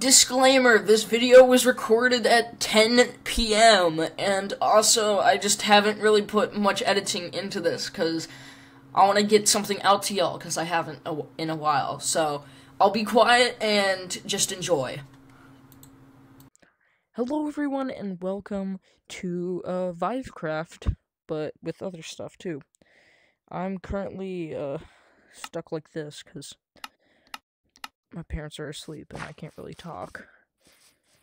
disclaimer this video was recorded at 10 p.m. and also I just haven't really put much editing into this because I want to get something out to y'all because I haven't in a while. So I'll be quiet and just enjoy. Hello, everyone, and welcome to uh, Vivecraft, but with other stuff too. I'm currently uh, stuck like this because my parents are asleep and I can't really talk.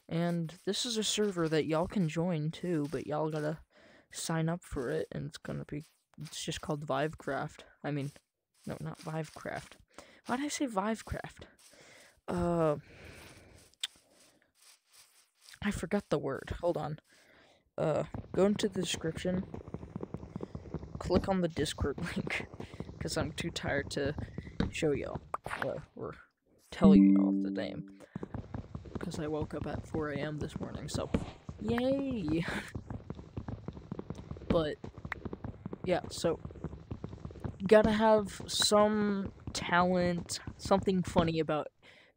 And this is a server that y'all can join too, but y'all gotta sign up for it, and it's gonna be. It's just called Vivecraft. I mean, no, not Vivecraft. Why did I say Vivecraft? Uh. I forgot the word. Hold on. Uh, go into the description. Click on the Discord link, because I'm too tired to show y'all uh, tell you all the name. Because I woke up at 4 a.m. this morning, so yay! but yeah, so gotta have some talent, something funny about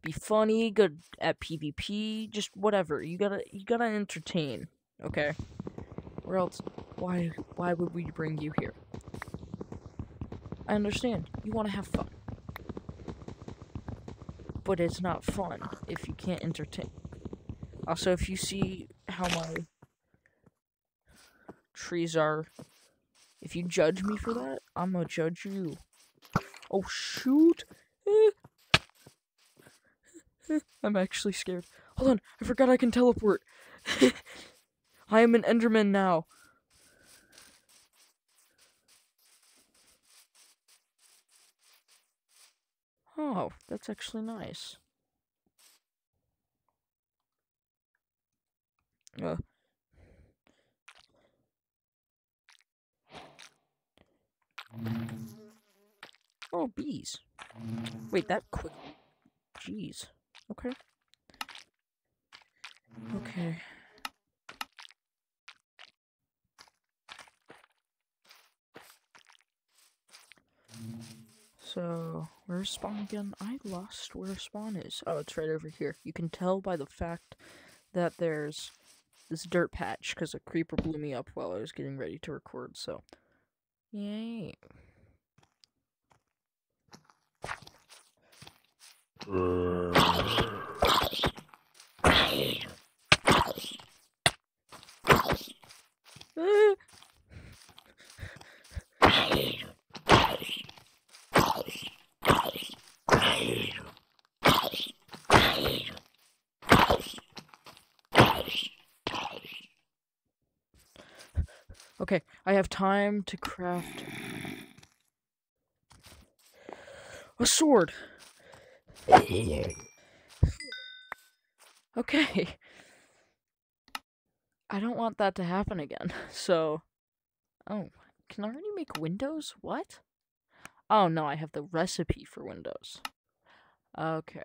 be funny, good at PvP, just whatever. You gotta you gotta entertain, okay? Or else why why would we bring you here? I understand. You wanna have fun. But it's not fun if you can't entertain. Also if you see how my trees are if you judge me for that, I'm gonna judge you. Oh shoot! I'm actually scared. Hold on, I forgot I can teleport. I am an Enderman now. Oh, that's actually nice. Uh. Oh, bees. Wait, that quick. Jeez. Okay. Okay. So, where's spawn again? I lost where spawn is. Oh, it's right over here. You can tell by the fact that there's this dirt patch because a creeper blew me up while I was getting ready to record, so. Yay. Okay, I have time to craft a sword. Okay. I don't want that to happen again. So, oh, can I already make windows? What? Oh no, I have the recipe for windows. Okay.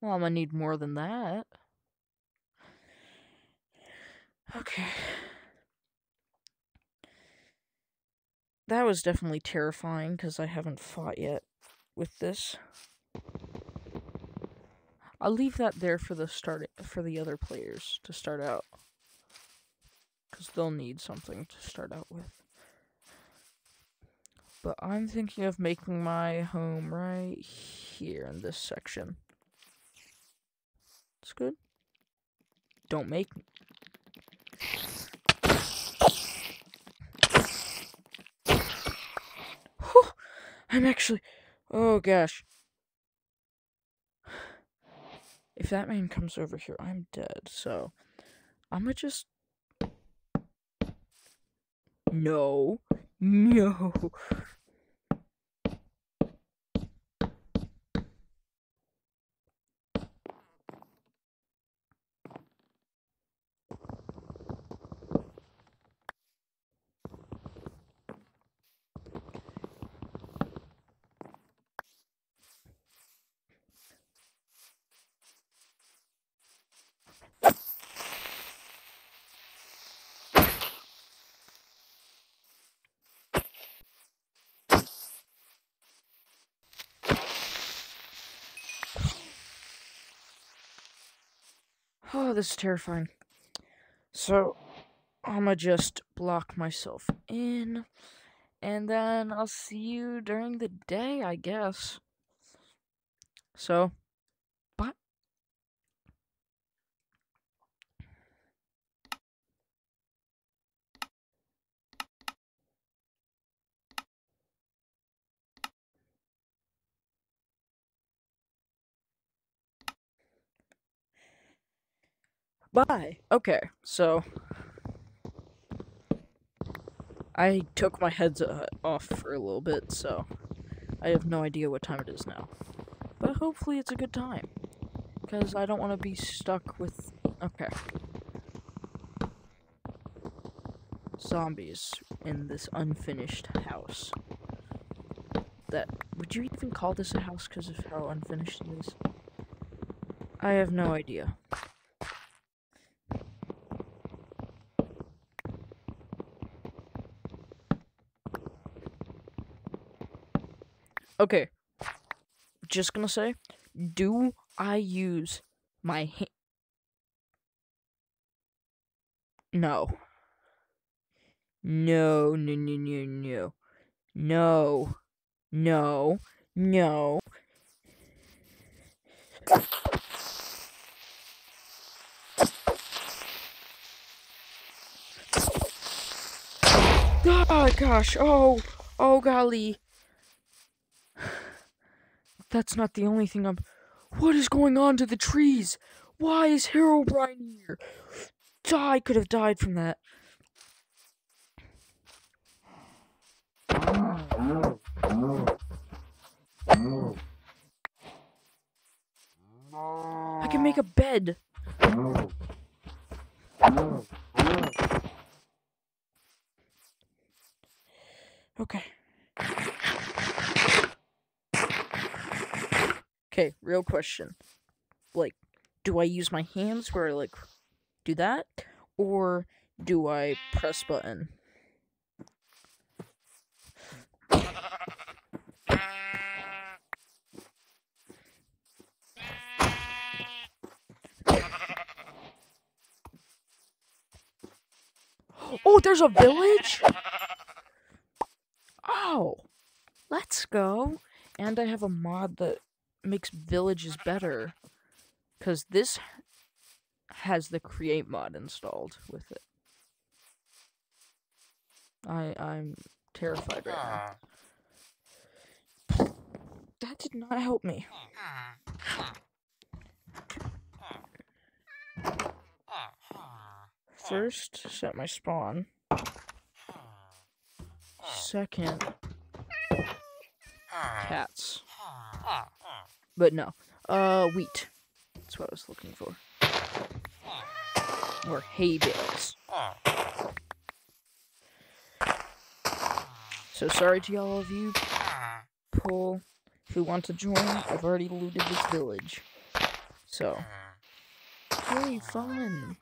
Well, I'm gonna need more than that. Okay. That was definitely terrifying because I haven't fought yet with this. I'll leave that there for the start for the other players to start out. Cuz they'll need something to start out with. But I'm thinking of making my home right here in this section. It's good. Don't make. I'm actually. Oh gosh. If that man comes over here, I'm dead. So I'm gonna just. No. No. Oh, this is terrifying. So, I'ma just block myself in, and then I'll see you during the day, I guess. So, Bye. Okay, so I took my heads uh, off for a little bit, so I have no idea what time it is now. But hopefully it's a good time. Because I don't want to be stuck with. Okay. Zombies in this unfinished house. That. Would you even call this a house because of how unfinished it is? I have no idea. Okay. Just gonna say, do I use my hand? No. No, no, no, no, no. No. No. No. Oh gosh, oh, oh golly. That's not the only thing I'm. What is going on to the trees? Why is Herobrine here? I could have died from that. I can make a bed. Okay. Okay, real question. Like, do I use my hands where I like do that? Or do I press button? Oh, there's a village? Oh, let's go. And I have a mod that makes villages better. Because this has the create mod installed with it. I, I'm terrified right now. That did not help me. First, set my spawn. Second, cats. But no. Uh, wheat. That's what I was looking for. Or hay bales. So sorry to all of you, pull, who want to join. I've already looted this village. So. Hey, fun!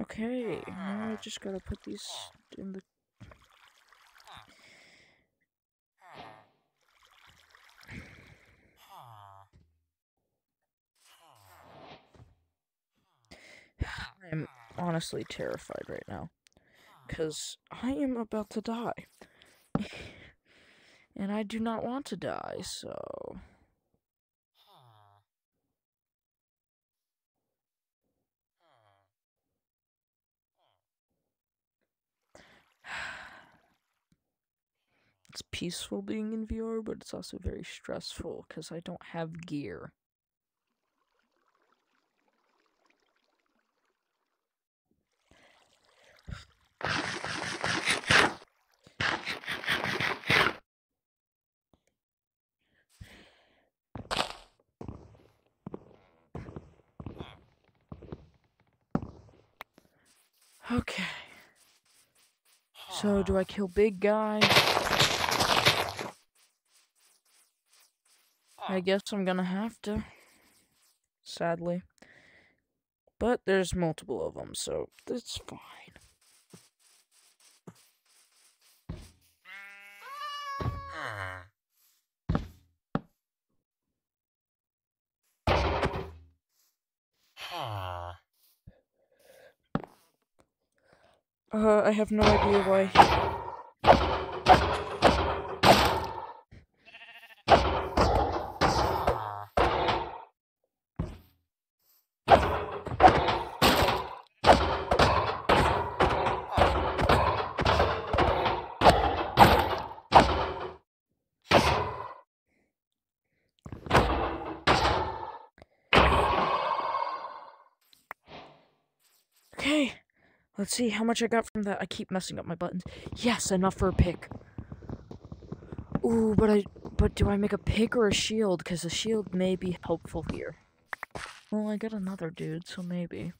Okay, now I just gotta put these in the I'm honestly terrified right now. Because I am about to die. and I do not want to die, so. It's peaceful being in VR, but it's also very stressful because I don't have gear. Okay. So, do I kill big guy? I guess I'm gonna have to. Sadly. But there's multiple of them, so that's fine. Uh, I have no idea why. Okay, let's see how much I got from that. I keep messing up my buttons. Yes, enough for a pick. Ooh, but I, but do I make a pick or a shield? Because a shield may be helpful here. Well, I got another dude, so maybe.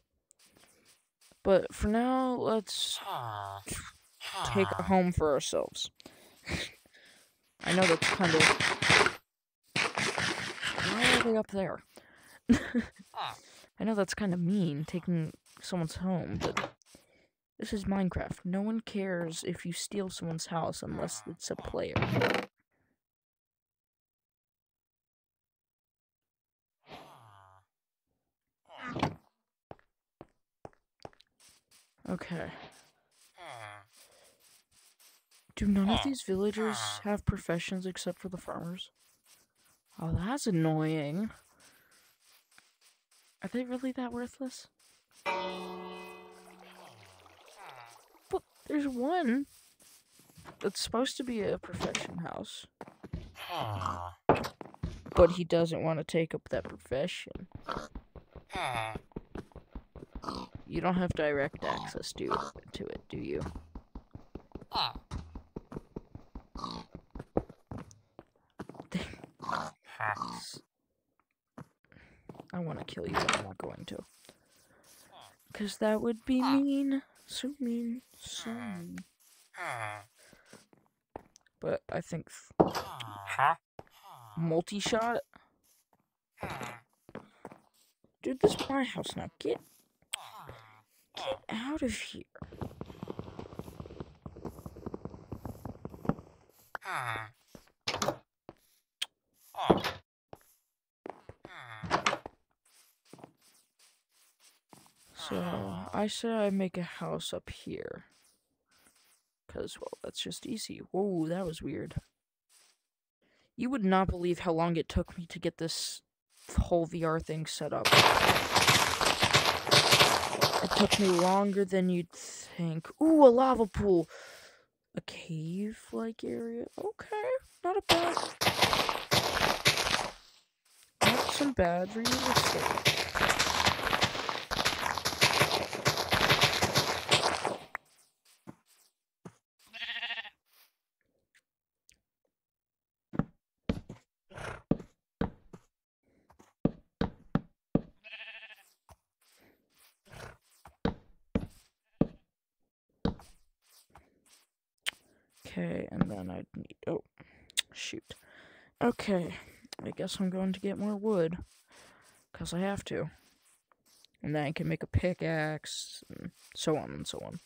But for now, let's take a home for ourselves. I know that's kind of. Why are they up there? I know that's kind of mean, taking someone's home, but this is Minecraft. No one cares if you steal someone's house unless it's a player. Okay. Do none of these villagers have professions except for the farmers? Oh, that's annoying. Are they really that worthless? There's one that's supposed to be a profession house. But he doesn't want to take up that profession. You don't have direct access to, to it, do you? I want to kill you, but I'm not going to. Because that would be ah. mean. So mean. So mean. But I think. Multi shot? Dude, this is my house now. Get. Get out of here. Say I make a house up here. Because, well, that's just easy. Whoa, that was weird. You would not believe how long it took me to get this whole VR thing set up. It took me longer than you'd think. Ooh, a lava pool. A cave-like area. Okay, not a bad... Not some bad real estate. Okay, and then I'd need. Oh, shoot. Okay, I guess I'm going to get more wood. Because I have to. And then I can make a pickaxe, and so on and so on.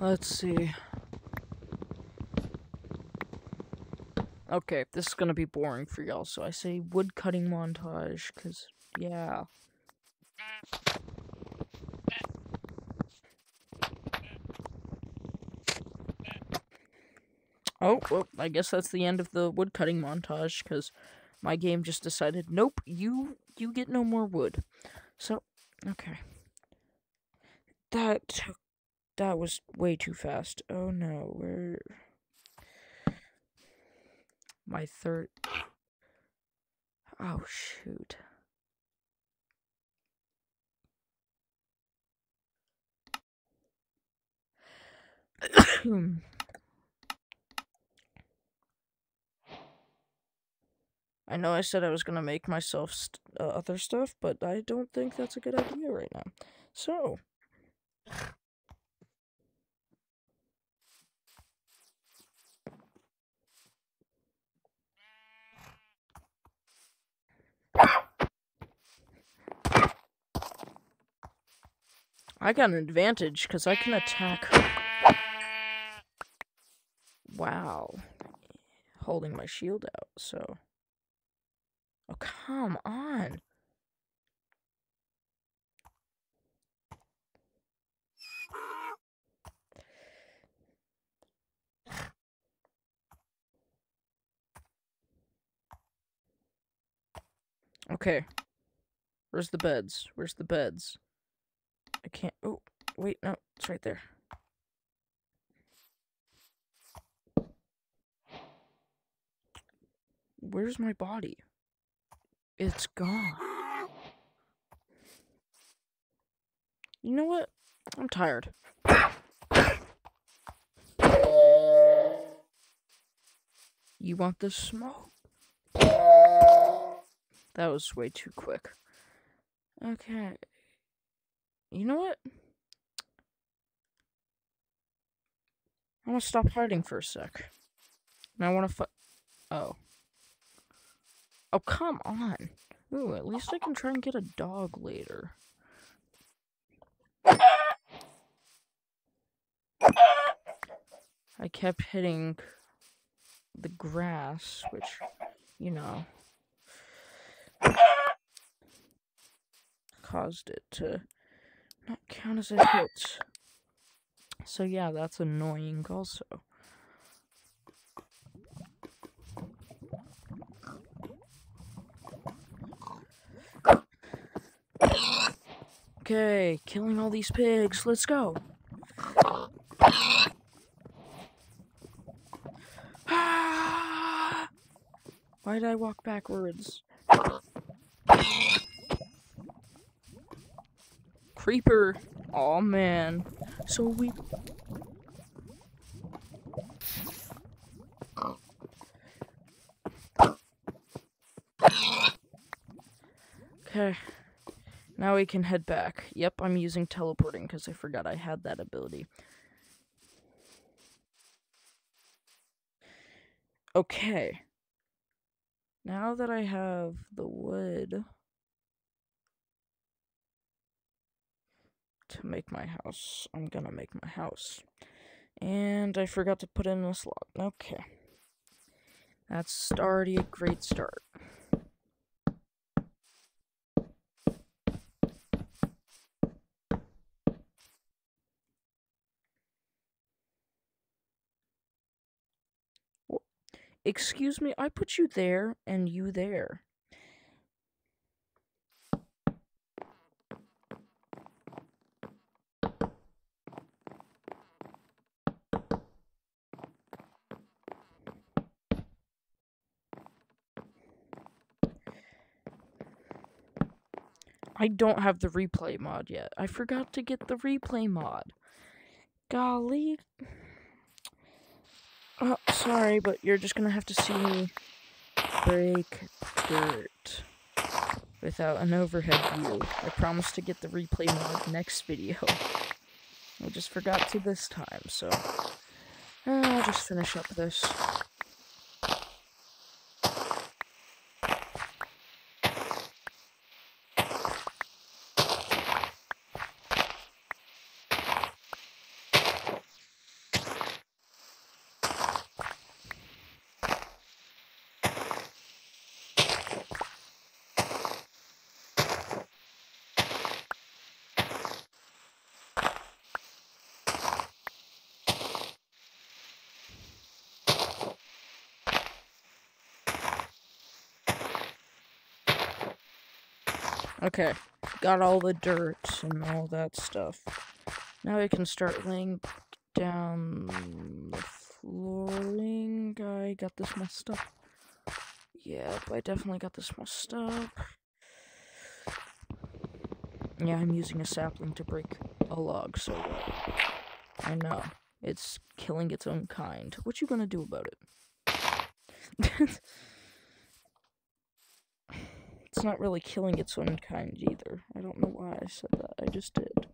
Let's see. Okay, this is gonna be boring for y'all, so I say wood cutting montage, cause yeah. Oh, well, I guess that's the end of the wood cutting montage, cause my game just decided, nope, you you get no more wood. So, okay. That took that was way too fast. Oh no, where my third Oh shoot. I know I said I was gonna make myself st uh, other stuff, but I don't think that's a good idea right now. So, I got an advantage because I can attack. her. Wow. Holding my shield out, so. Oh, come on. Okay. Where's the beds? Where's the beds? I can't. Oh, wait, no, it's right there. Where's my body? It's gone. You know what? I'm tired. You want the smoke? That was way too quick. Okay. You know what? I want to stop hiding for a sec. And I want to fight. Oh. Oh, come on. Ooh, at least I can try and get a dog later. I kept hitting the grass, which, you know, caused it to not count as a hit. So yeah, that's annoying also. Okay, killing all these pigs. Let's go. Why did I walk backwards? Creeper. Oh man. So we Okay. Now we can head back. Yep, I'm using teleporting because I forgot I had that ability. Okay. Now that I have the wood make my house, I'm gonna make my house. And I forgot to put in a slot. Okay. That's already a great start. Excuse me, I put you there and you there. I don't have the replay mod yet. I forgot to get the replay mod. Golly. Oh, sorry, but you're just gonna have to see me break dirt without an overhead view. I promise to get the replay mod next video. I just forgot to this time, so uh, I'll just finish up this. Okay, got all the dirt and all that stuff. Now we can start laying down the flooring. I got this messed up. Yep, I definitely got this messed up. Yeah, I'm using a sapling to break a log, so uh, I know. It's killing its own kind. What you gonna do about it? It's not really killing its own kind either. I don't know why I said that. I just did.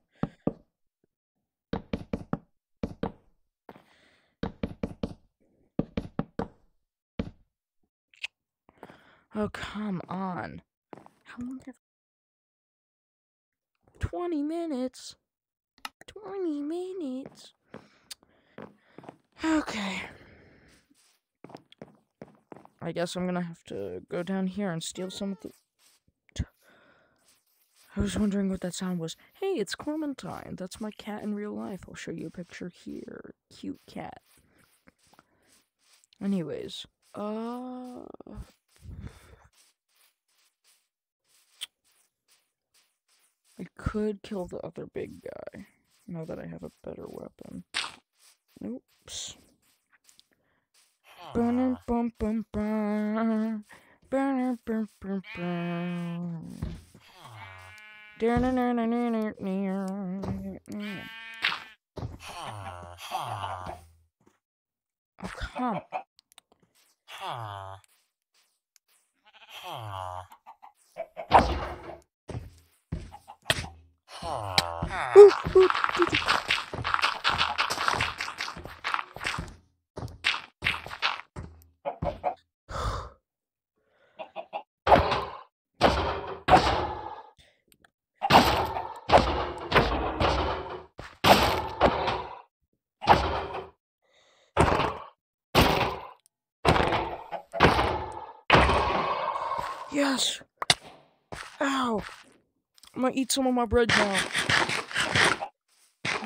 Oh, come on. How long have... 20 minutes? 20 minutes. Okay. I guess I'm gonna have to go down here and steal some of the. I was wondering what that sound was. Hey, it's Clementine. That's my cat in real life. I'll show you a picture here. Cute cat. Anyways, uh. I could kill the other big guy. Now that I have a better weapon. Oops. Bum bum bum bum. Bum bum bum bum. Oh, come. Ooh, ooh, doo, doo. Ow. I'm gonna eat some of my bread now.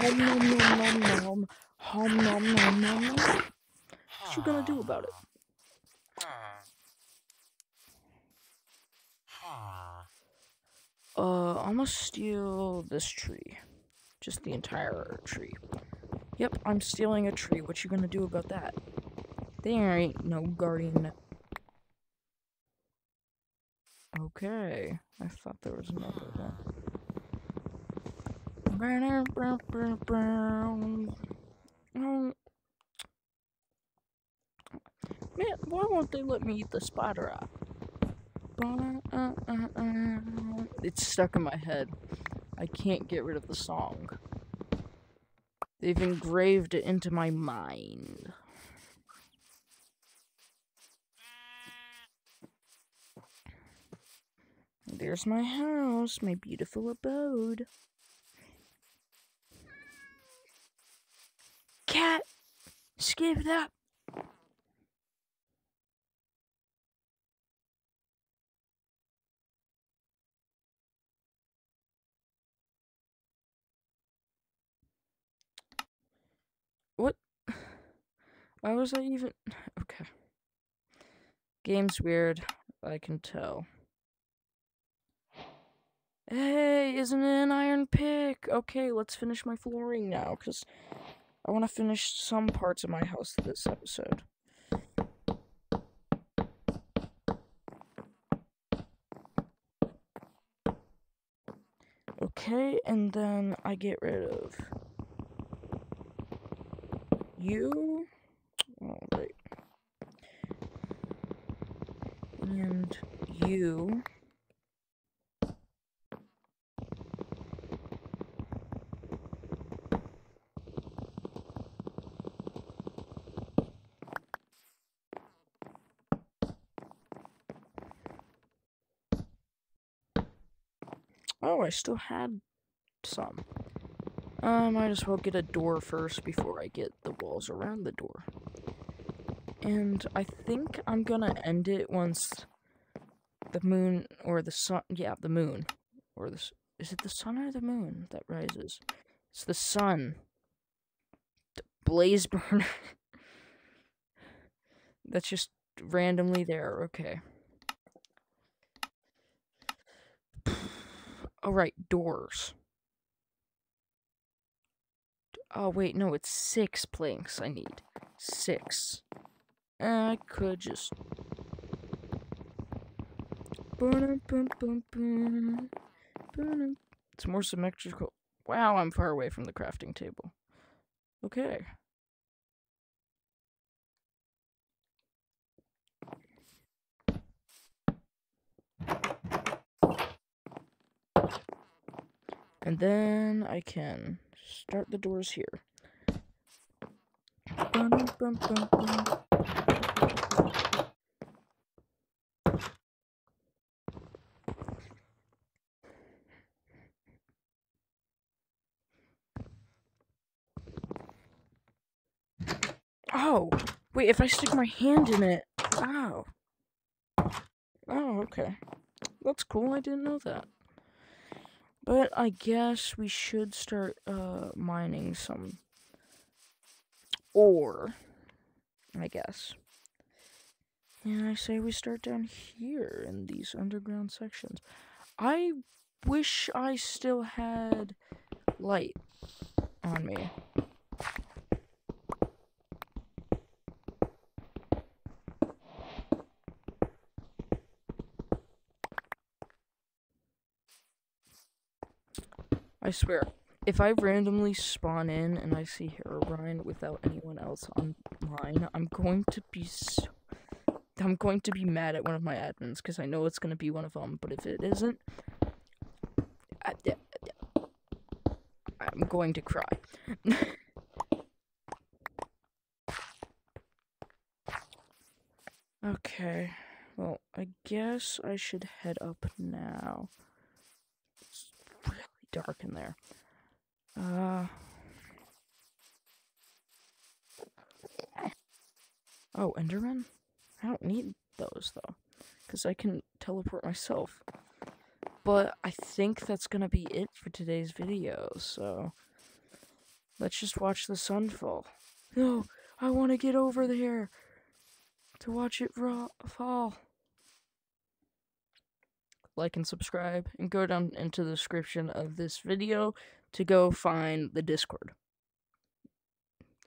Nom nom nom nom nom nom nom nom. What you gonna do about it? Uh, I'm gonna steal this tree. Just the entire tree. Yep, I'm stealing a tree. What you gonna do about that? There ain't no guardian. Okay, I thought there was another one. Man, why won't they let me eat the spider eye? It's stuck in my head. I can't get rid of the song. They've engraved it into my mind. There's my house, my beautiful abode. Cat, skip that. What? Why was I even. Okay. Game's weird, I can tell. Hey, isn't it an iron pick? Okay, let's finish my flooring now, because I want to finish some parts of my house this episode. Okay, and then I get rid of you. Alright. And you. Oh, I still had some. Um, I might as well get a door first before I get the walls around the door. And I think I'm gonna end it once the moon or the sun. Yeah, the moon. Or the. Is it the sun or the moon that rises? It's the sun. D- Blaze burner. That's just randomly there. Okay. Oh, Alright, doors. Oh, wait, no, it's six planks I need. Six. I could just. It's more symmetrical. Wow, I'm far away from the crafting table. Okay. And then I can start the doors here. Bum, bum, bum, Oh, wait, if I stick my hand in it, ow. Oh, okay. That's cool, I didn't know that. But I guess we should start uh, mining some ore. I guess. And I say we start down here in these underground sections. I wish I still had light on me. I swear, if I randomly spawn in and I see Herobrine without anyone else online, I'm going to be so I'm going to be mad at one of my admins because I know it's going to be one of them. But if it isn't, I, am going to cry. okay. Well, I guess I should head up now. Dark in there. Uh. Oh, Enderman? I don't need those though, because I can teleport myself. But I think that's gonna be it for today's video, so let's just watch the sun fall. No, I want to get over there to watch it fall. Like and subscribe, and go down into the description of this video to go find the Discord.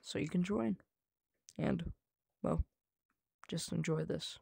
So you can join. And, well, just enjoy this.